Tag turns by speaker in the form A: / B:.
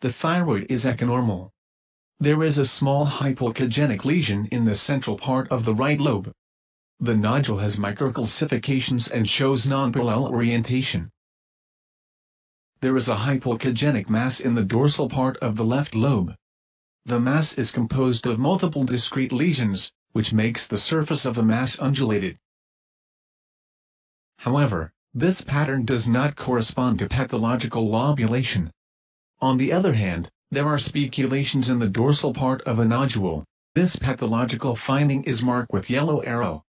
A: the thyroid is echonormal. There is a small hypocalcemic lesion in the central part of the right lobe. The nodule has microcalcifications and shows non-parallel orientation. There is a hypocalcemic mass in the dorsal part of the left lobe. The mass is composed of multiple discrete lesions, which makes the surface of the mass undulated. However, this pattern does not correspond to pathological lobulation. On the other hand, there are spiculations in the dorsal part of a nodule. This pathological finding is marked with yellow arrow.